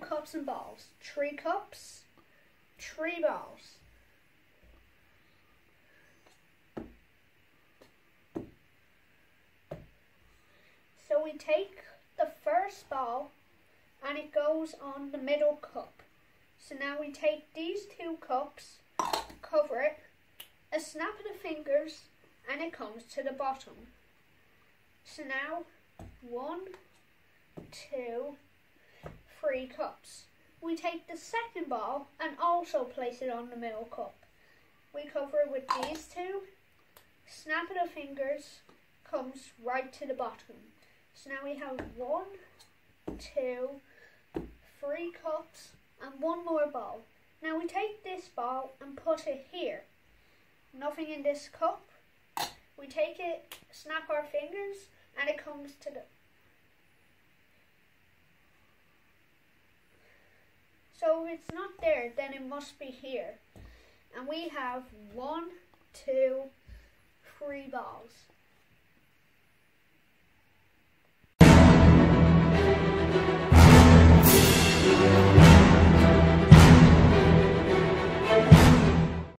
cups and balls. Three cups, three balls. So we take the first ball and it goes on the middle cup. So now we take these two cups, cover it, a snap of the fingers and it comes to the bottom. So now one, two, three cups. We take the second ball and also place it on the middle cup. We cover it with these two, snap of the fingers, comes right to the bottom. So now we have one, two, three cups and one more ball. Now we take this ball and put it here. Nothing in this cup. We take it, snap our fingers and it comes to the So if it's not there, then it must be here. And we have one, two, three balls.